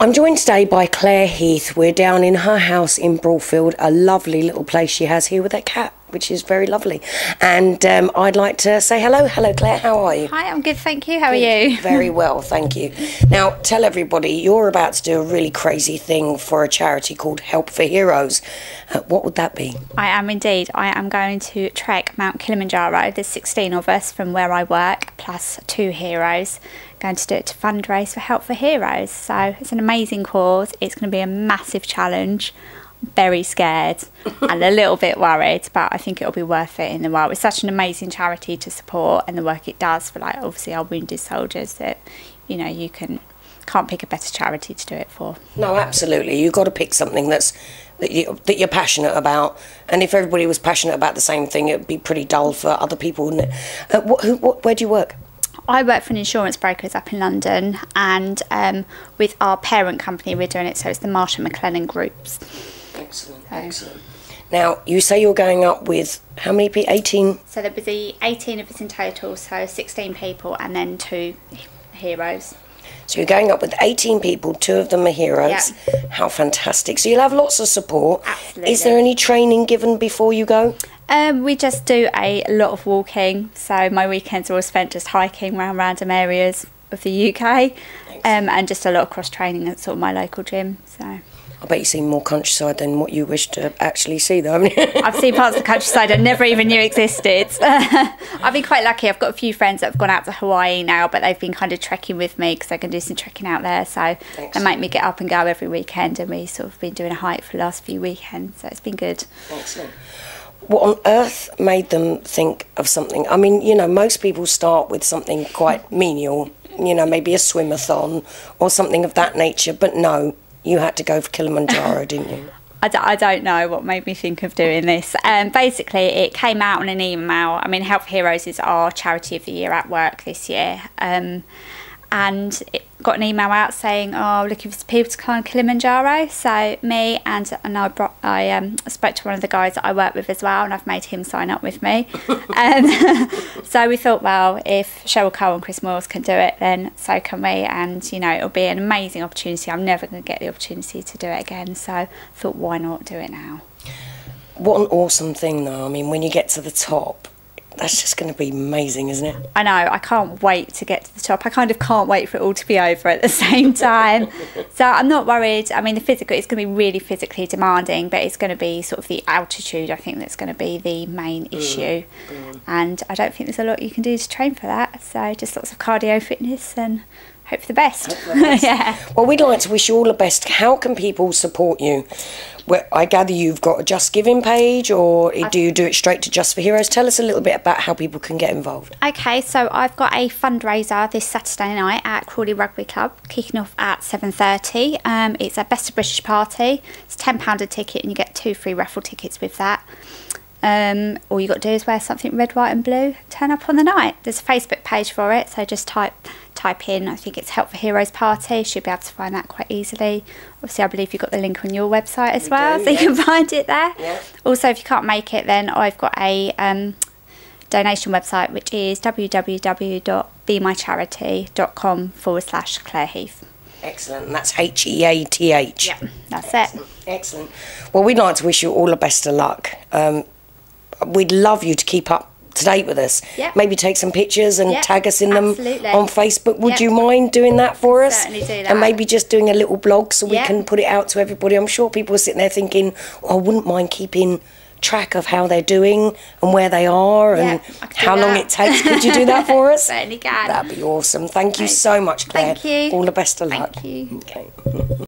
I'm joined today by Claire Heath. We're down in her house in Broadfield, a lovely little place she has here with a cat, which is very lovely. And um, I'd like to say hello. Hello, Claire. How are you? Hi, I'm good, thank you. How are you? Very well, thank you. Now, tell everybody you're about to do a really crazy thing for a charity called Help for Heroes. Uh, what would that be? I am indeed. I am going to trek Mount Kilimanjaro. There's 16 of us from where I work, plus two heroes. Going to do it to fundraise for Help for Heroes. So it's an amazing cause. It's going to be a massive challenge. Very scared and a little bit worried, but I think it'll be worth it in the world. It's such an amazing charity to support and the work it does for, like, obviously our wounded soldiers. That you know you can can't pick a better charity to do it for. No, absolutely. You've got to pick something that's that you that you're passionate about. And if everybody was passionate about the same thing, it'd be pretty dull for other people, wouldn't it? Uh, what, who, what, where do you work? I work for an insurance brokers up in London, and um, with our parent company, we're doing it. So it's the Marsh and McLennan Groups. Excellent, excellent. Now, you say you're going up with how many people? 18? So there will be 18 of us in total, so 16 people, and then two heroes. So you're going up with 18 people, two of them are heroes. Yeah. How fantastic. So you'll have lots of support. Absolutely. Is there any training given before you go? Um, we just do a lot of walking, so my weekends are all spent just hiking around random areas of the UK, um, and just a lot of cross training at sort of my local gym. So I bet you've seen more countryside than what you wish to actually see, though? I've seen parts of the countryside I never even knew existed. I've been quite lucky. I've got a few friends that have gone out to Hawaii now, but they've been kind of trekking with me because I can do some trekking out there. So they make me get up and go every weekend, and we sort of been doing a hike for the last few weekends. So it's been good. Excellent. What on earth made them think of something? I mean, you know, most people start with something quite menial, you know, maybe a swimathon or something of that nature, but no, you had to go for Kilimanjaro, didn't you? I d- I don't know what made me think of doing this. Um, basically, it came out on an email. I mean, Help for Heroes is our charity of the year at work this year. Um, and it got an email out saying, "Oh, looking for people to climb Kilimanjaro." So me and and I brought I um, spoke to one of the guys that I work with as well, and I've made him sign up with me. um, so we thought, well, if Cheryl Cole and Chris Moyles can do it, then so can we. And you know, it'll be an amazing opportunity. I'm never going to get the opportunity to do it again. So I thought, why not do it now? What an awesome thing, though. I mean, when you get to the top, that's just going to be amazing, isn't it? I know. I can't wait to get to the top. I kind of can't wait for it all to be over at the same time. so I'm not worried. I mean, the physical it's going to be really physically demanding, but it's going to be sort of the altitude. I think that's going to be the main mm, issue, mm. and I don't think there's a lot you can do to train for that. So just lots of cardio fitness and hope for the best. for the best. yeah. Well, we'd like to wish you all the best. How can people support you? Well, I gather you've got a Just Giving page, or do you do it straight to Just for Heroes? Tell us a little bit about how people can get involved. Okay, so I've got a fundraiser this Saturday night at Crawley Rugby Club, kicking off at seven thirty. Um, it's a Best of British party. It's ten pound a ticket, and you get two free raffle tickets with that. Um, all you got to do is wear something red, white, and blue. Turn up on the night. There's a Facebook page for it, so just type type in. I think it's Help for Heroes Party. Should be able to find that quite easily. Obviously, I believe you've got the link on your website as We well, do, so you can find it there. Yeah. Also, if you can't make it, then I've got a um, donation website which is www.bemycharity.com forward slash Claire Heath. Excellent. And that's H E A T H. Yeah, that's it. Excellent. Well, we'd like to wish you all the best of luck. Um, we'd love you to keep up to date with us. Yep. Maybe take some pictures and Yep, tag us in them on Facebook. Would Yep. you mind doing that for us? Certainly do that. And maybe just doing a little blog so we can put it out to everybody. I'm sure people are sitting there thinking, oh, I wouldn't mind keeping track of how they're doing and where they are and Yep, I could do how long it takes. Could you do that for us? Certainly can. That'd be awesome. Thank you so much, Claire. Thank you. All the best of luck. Thank you. Okay.